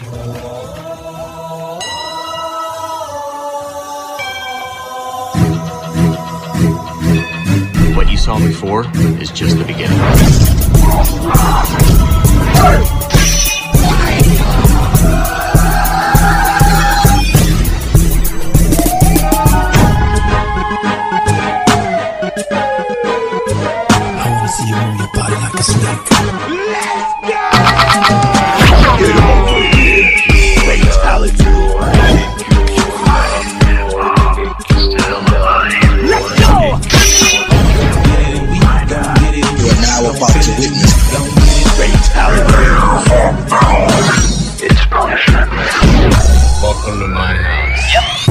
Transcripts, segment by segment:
What you saw before is just the beginning. I wanna body like. Welcome to my house.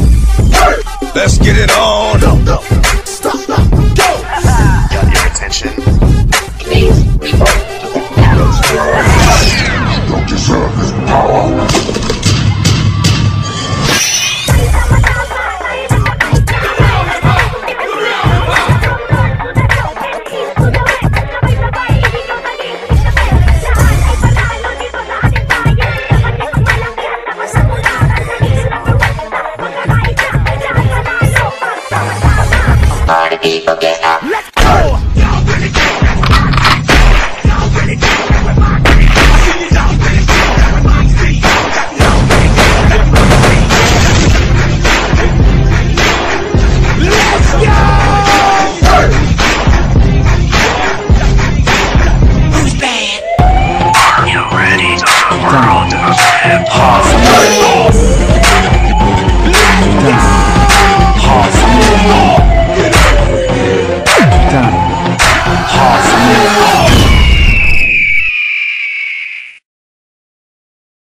Let's get it on. Party people